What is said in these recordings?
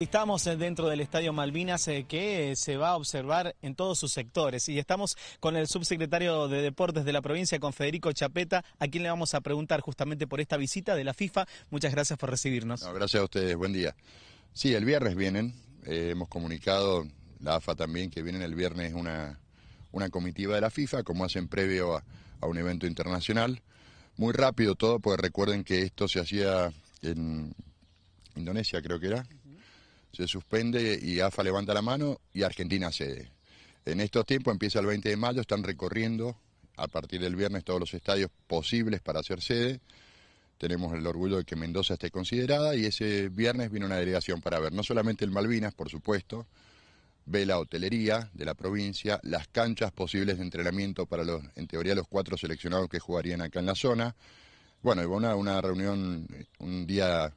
Estamos eh, dentro del Estadio Malvinas eh, que se va a observar en todos sus sectores y estamos con el subsecretario de Deportes de la provincia, con Federico Chapeta, a quien le vamos a preguntar justamente por esta visita de la FIFA. Muchas gracias por recibirnos. gracias a ustedes, buen día. Sí, el viernes vienen, eh, hemos comunicado, la AFA también, que vienen el viernes una, una comitiva de la FIFA, como hacen previo a un evento internacional. Muy rápido todo, porque recuerden que esto se hacía en Indonesia, creo que era se suspende y AFA levanta la mano y Argentina cede. En estos tiempos empieza el 20 de mayo, están recorriendo a partir del viernes todos los estadios posibles para hacer sede. Tenemos el orgullo de que Mendoza esté considerada y ese viernes viene una delegación para ver no solamente el Malvinas, por supuesto, ve la hotelería de la provincia, las canchas posibles de entrenamiento para los, en teoría, los cuatro seleccionados que jugarían acá en la zona. Bueno, una, una reunión, un día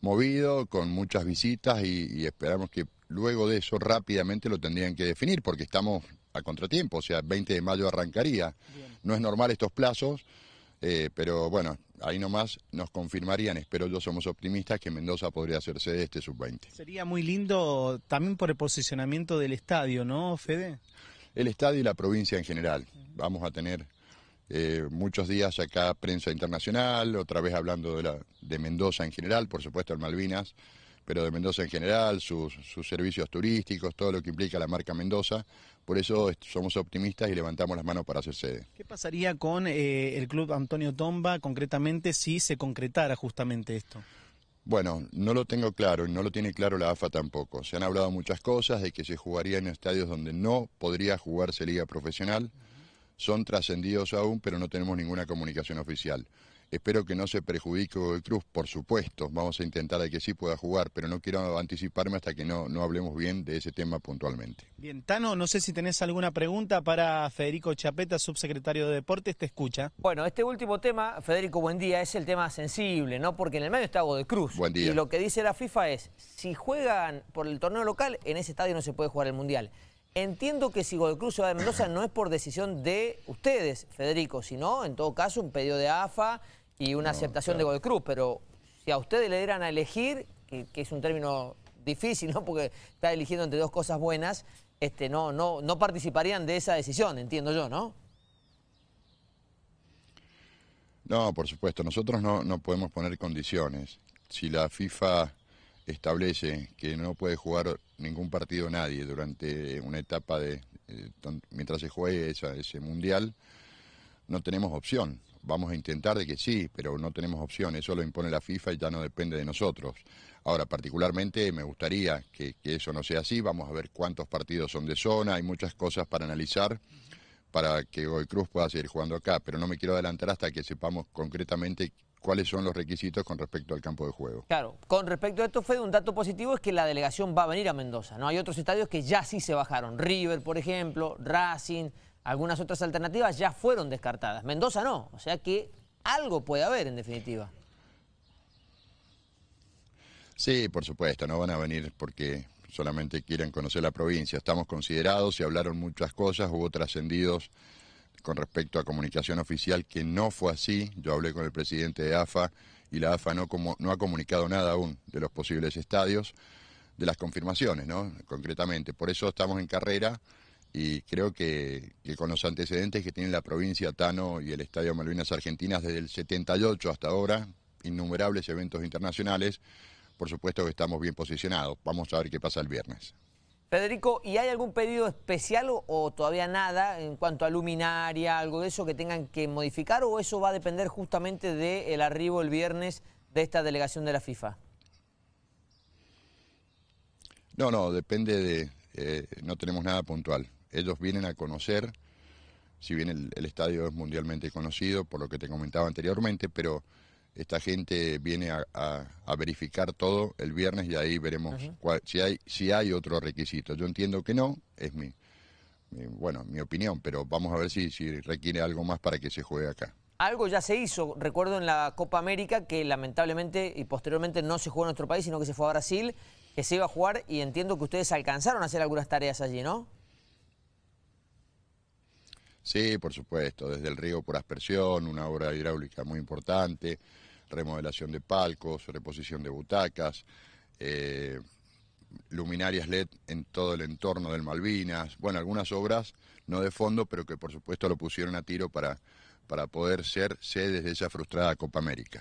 movido, con muchas visitas y, esperamos que luego de eso rápidamente lo tendrían que definir porque estamos a contratiempo, o sea, 20 de mayo arrancaría. No es normal estos plazos, eh, pero bueno, ahí nomás nos confirmarían, espero yo somos optimistas, que Mendoza podría hacerse de este sub-20. Sería muy lindo también por el posicionamiento del estadio, ¿no, Fede? El estadio y la provincia en general. Vamos a tener eh, muchos días acá prensa internacional, otra vez hablando de, la, de Mendoza en general, por supuesto el Malvinas, pero de Mendoza en general, sus, servicios turísticos, todo lo que implica la marca Mendoza. Por eso somos optimistas y levantamos las manos para hacer sede. ¿Qué pasaría con eh, el club Antonio Tomba concretamente si se concretara justamente esto? Bueno, no lo tengo claro y no lo tiene claro la AFA tampoco. Se han hablado muchas cosas de que se jugaría en estadios donde no podría jugarse liga profesional son trascendidos aún, pero no tenemos ninguna comunicación oficial. Espero que no se perjudique el Cruz, por supuesto, vamos a intentar de que sí pueda jugar, pero no quiero anticiparme hasta que no, no hablemos bien de ese tema puntualmente. Bien, Tano, no sé si tenés alguna pregunta para Federico Chapeta, subsecretario de Deportes, te escucha. Bueno, este último tema, Federico, buen día, es el tema sensible, ¿no? Porque en el medio está de Cruz. Buen día. Y lo que dice la FIFA es, si juegan por el torneo local, en ese estadio no se puede jugar el Mundial. Entiendo que si Cruz se va de Mendoza no es por decisión de ustedes, Federico, sino en todo caso un pedido de AFA y una aceptación de Cruz, pero si a ustedes le dieran a elegir, que, es un término difícil, ¿no? Porque está eligiendo entre dos cosas buenas, este, no, no, no participarían de esa decisión, entiendo yo, ¿no? No, por supuesto, nosotros no, no podemos poner condiciones. Si la FIFA establece que no puede jugar ningún partido nadie durante una etapa de eh, mientras se juegue ese mundial, no tenemos opción. Vamos a intentar de que sí, pero no tenemos opción. Eso lo impone la FIFA y ya no depende de nosotros. Ahora, particularmente me gustaría que, eso no sea así. Vamos a ver cuántos partidos son de zona. Hay muchas cosas para analizar para que Goy Cruz pueda seguir jugando acá, pero no me quiero adelantar hasta que sepamos concretamente cuáles son los requisitos con respecto al campo de juego. Claro, con respecto a esto, Fede, un dato positivo es que la delegación va a venir a Mendoza, ¿no? Hay otros estadios que ya sí se bajaron, River, por ejemplo, Racing, algunas otras alternativas ya fueron descartadas. Mendoza no, o sea que algo puede haber en definitiva. Sí, por supuesto, no van a venir porque solamente quieren conocer la provincia. Estamos considerados, se hablaron muchas cosas, hubo trascendidos con respecto a comunicación oficial que no fue así. Yo hablé con el presidente de AFA y la AFA no, ha comunicado nada aún de los posibles estadios, de las confirmaciones, ¿no? Concretamente. Por eso estamos en carrera y creo que, con los antecedentes que tiene la provincia Tano y el Estadio Malvinas Argentinas desde el 78 hasta ahora, innumerables eventos internacionales, por supuesto que estamos bien posicionados. Vamos a ver qué pasa el viernes. Federico, ¿y hay algún pedido especial o, todavía nada en cuanto a luminaria, algo de eso que tengan que modificar o eso va a depender justamente del arribo el viernes de esta delegación de la FIFA? No, no, depende de... Eh, no tenemos nada puntual. Ellos vienen a conocer, si bien el estadio es mundialmente conocido, por lo que te comentaba anteriormente, pero esta gente viene a, verificar todo el viernes y ahí veremos si, hay, si hay otro requisito. Yo entiendo que no, es mi, bueno, mi opinión, pero vamos a ver si, si requiere algo más para que se juegue acá. Algo ya se hizo, recuerdo en la Copa América, que lamentablemente y posteriormente no se jugó en nuestro país, sino que se fue a Brasil, que se iba a jugar y entiendo que ustedes alcanzaron a hacer algunas tareas allí, ¿no? Sí, por supuesto, desde el río por aspersión, una obra hidráulica muy importante, remodelación de palcos, reposición de butacas, eh, luminarias LED en todo el entorno del Malvinas, bueno, algunas obras no de fondo, pero que por supuesto lo pusieron a tiro para, para poder ser sedes de esa frustrada Copa América.